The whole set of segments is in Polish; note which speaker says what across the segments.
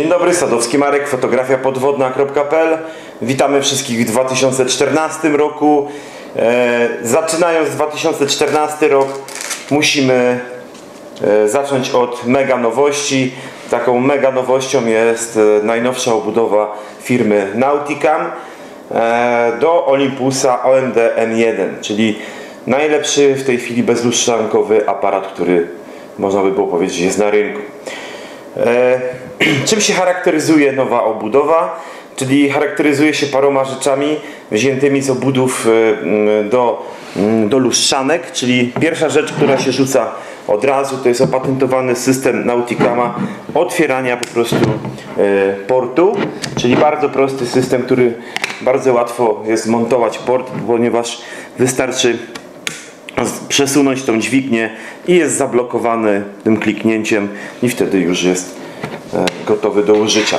Speaker 1: dobry, Sadowski Marek, fotografia podwodna.pl. Witamy wszystkich w 2014 roku. E, zaczynając 2014 rok musimy e, zacząć od mega nowości. Taką mega nowością jest e, najnowsza obudowa firmy Nauticam do Olympusa OMD M1, czyli najlepszy w tej chwili bezluszczankowy aparat, który można by było powiedzieć jest na rynku. E, czym się charakteryzuje nowa obudowa? Czyli charakteryzuje się paroma rzeczami wziętymi z obudów e, do, do lustrzanek, czyli pierwsza rzecz, która się rzuca od razu, to jest opatentowany system Nauticama otwierania po prostu e, portu, czyli bardzo prosty system, który bardzo łatwo jest zmontować port, ponieważ wystarczy przesunąć tą dźwignię i jest zablokowany tym kliknięciem i wtedy już jest e, gotowy do użycia.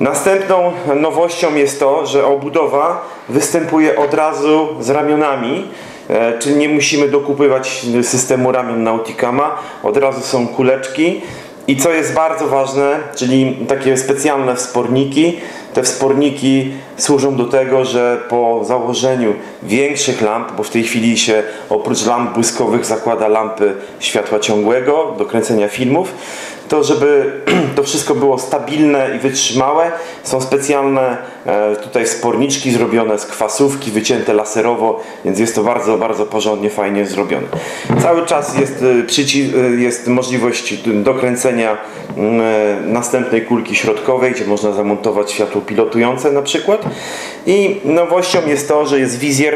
Speaker 1: Następną nowością jest to, że obudowa występuje od razu z ramionami, e, czyli nie musimy dokupywać systemu ramion Nauticama, od razu są kuleczki i co jest bardzo ważne, czyli takie specjalne wsporniki. Te wsporniki służą do tego, że po założeniu większych lamp, bo w tej chwili się oprócz lamp błyskowych zakłada lampy światła ciągłego do kręcenia filmów, to żeby to wszystko było stabilne i wytrzymałe, są specjalne e, tutaj sporniczki zrobione z kwasówki, wycięte laserowo, więc jest to bardzo, bardzo porządnie, fajnie zrobione. Cały czas jest, e, e, jest możliwość dokręcenia mm, następnej kulki środkowej, gdzie można zamontować światło pilotujące na przykład. I nowością jest to, że jest wizjer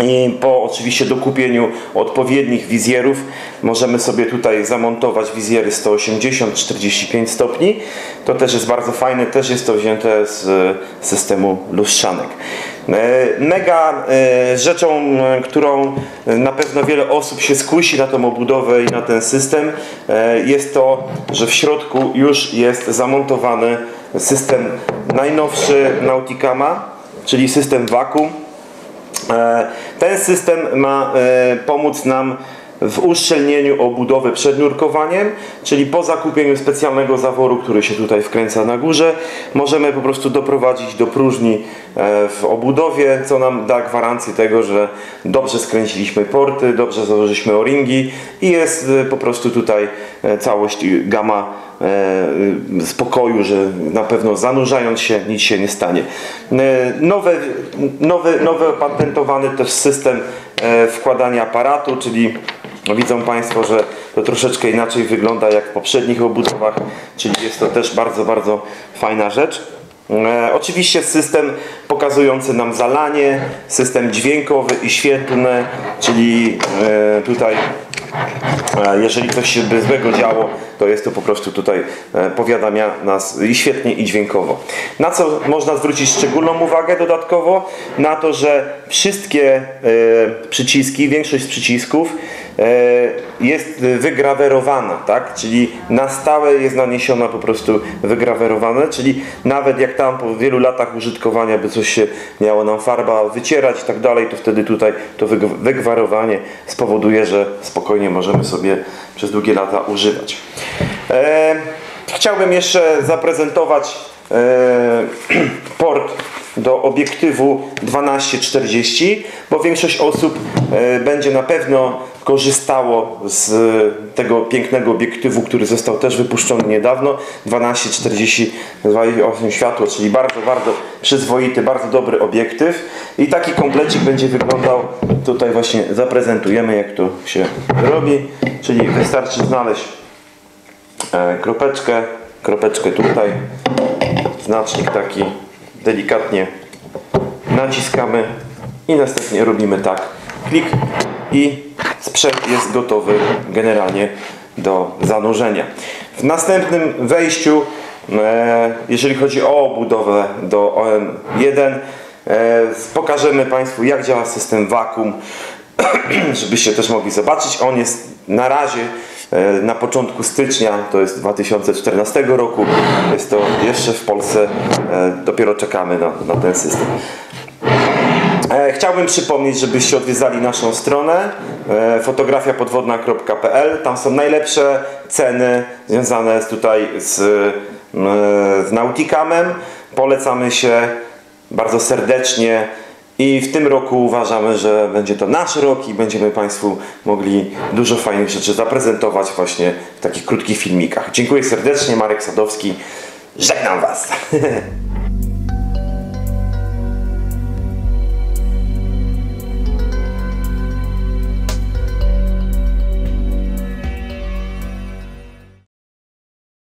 Speaker 1: i po oczywiście dokupieniu odpowiednich wizjerów możemy sobie tutaj zamontować wizjery 180-45 stopni. To też jest bardzo fajne, też jest to wzięte z systemu lustrzanek. E, Mega e, rzeczą, e, którą na pewno wiele osób się skusi na tą obudowę i na ten system jest to, że w środku już jest zamontowany system najnowszy Nauticama, czyli system Vacuum E, Ten system ma e, pomóc nam w uszczelnieniu obudowy przed nurkowaniem, czyli po zakupieniu specjalnego zaworu, który się tutaj wkręca na górze, możemy po prostu doprowadzić do próżni e, w obudowie, co nam da gwarancję tego, że dobrze skręciliśmy porty, dobrze założyliśmy o-ringi i jest po prostu tutaj całość gama spokoju, że na pewno zanurzając się nic się nie stanie. Nowy, nowy, nowy opatentowany też system wkładania aparatu, czyli no widzą Państwo, że to troszeczkę inaczej wygląda jak w poprzednich obudowach, czyli jest to też bardzo, bardzo fajna rzecz. E, oczywiście system pokazujący nam zalanie, system dźwiękowy i świetlny, czyli e, tutaj e, jeżeli coś się by złego działo, to jest to po prostu tutaj e, powiadamia nas i świetnie i dźwiękowo. Na co można zwrócić szczególną uwagę dodatkowo? Na to, że wszystkie e, przyciski, większość przycisków jest wygrawerowana, tak? Czyli na stałe jest naniesiona po prostu wygrawerowane, czyli nawet jak tam po wielu latach użytkowania by coś się miało nam farba wycierać i tak dalej, to wtedy tutaj to wyg- wygwarowanie spowoduje, że spokojnie możemy sobie przez długie lata używać. E, chciałbym jeszcze zaprezentować e, port do obiektywu 1240, bo większość osób e, będzie na pewno korzystało z tego pięknego obiektywu, który został też wypuszczony niedawno. 1240 28 światło, czyli bardzo, bardzo przyzwoity, bardzo dobry obiektyw. I taki komplecik będzie wyglądał. Tutaj właśnie zaprezentujemy jak to się robi, czyli wystarczy znaleźć e, kropeczkę, kropeczkę tutaj, znacznik taki delikatnie naciskamy i następnie robimy tak, klik i sprzęt jest gotowy generalnie do zanurzenia. W następnym wejściu, e, jeżeli chodzi o budowę do OM1, e, pokażemy Państwu jak działa system Vacuum, żebyście też mogli zobaczyć. On jest na razie na początku stycznia, to jest 2014 roku, jest to jeszcze w Polsce, e, dopiero czekamy na, na ten system. E, Chciałbym przypomnieć, żebyście odwiedzali naszą stronę e, fotografiapodwodna.pl. Tam są najlepsze ceny związane z tutaj z z Nauticamem. Polecamy się bardzo serdecznie i w tym roku uważamy, że będzie to nasz rok i będziemy Państwu mogli dużo fajnych rzeczy zaprezentować właśnie w takich krótkich filmikach. Dziękuję serdecznie, Marek Sadowski. Żegnam Was.